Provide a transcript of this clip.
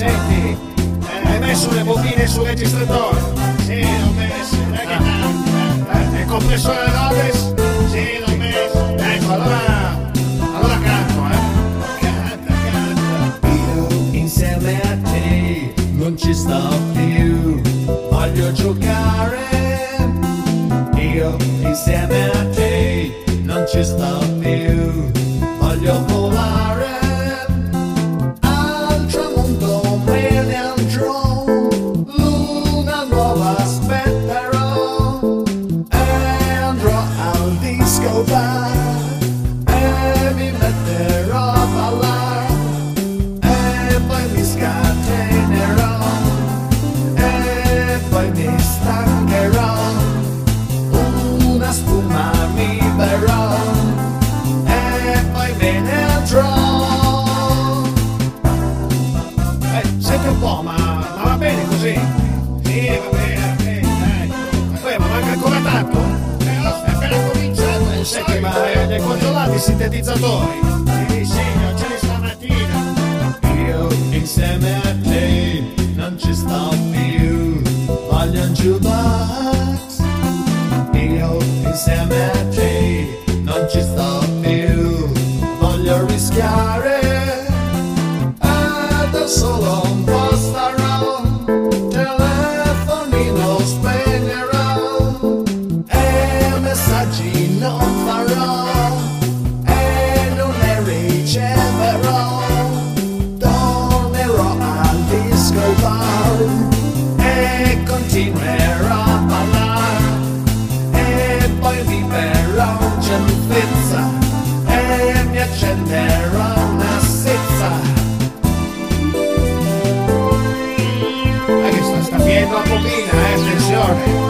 senti, eh, hai messo le bobine sul registratore? Sì, l'ho messo, è che tanto. Eh, e? Sì, l'ho messo. Ecco, allora, allora canto, eh. Canta, canta. Io insieme a te non ci sto più, voglio giocare. Io insieme a te non ci sto più, e controllati sintetizzatori. Di disegno c'è stamattina. Io insieme a te non ci sto più. Voglio un jukebox. Io insieme a te non ci sto più. Voglio rischiare. Da solo un po' starò telefonino spegnerò. E messaggi non farò. pizza and your general nasyca. Aquí está, está viendo a Putin, es.